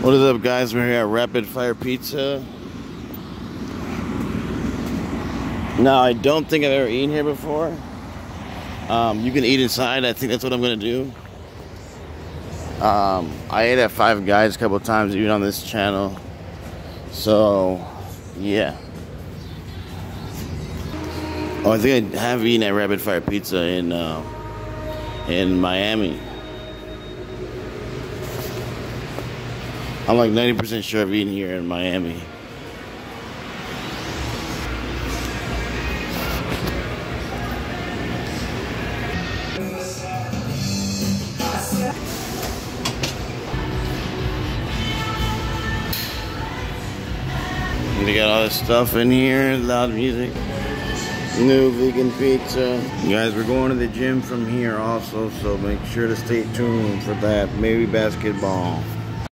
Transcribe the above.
What is up, guys? We're here at Rapid Fired Pizza. Now, I don't think I've ever eaten here before. Um, you can eat inside. I think that's what I'm to do. Um, I ate at Five Guys a couple times, even on this channel. So, yeah. Oh, I think I have eaten at Rapid Fired Pizza in uh, in Miami. I'm like 90% sure I've eaten here in Miami. They got all this stuff in here, loud music. New vegan pizza. You guys, we're going to the gym from here also, so make sure to stay tuned for that. Maybe basketball.